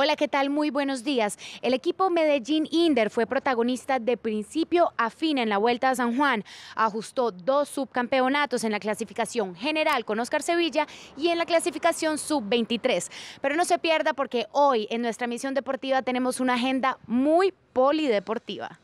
Hola, ¿qué tal? Muy buenos días. El equipo Medellín Inder fue protagonista de principio a fin en la Vuelta a San Juan. Ajustó dos subcampeonatos en la clasificación general con Oscar Sevilla y en la clasificación sub-23. Pero no se pierda porque hoy en nuestra misión deportiva tenemos una agenda muy polideportiva.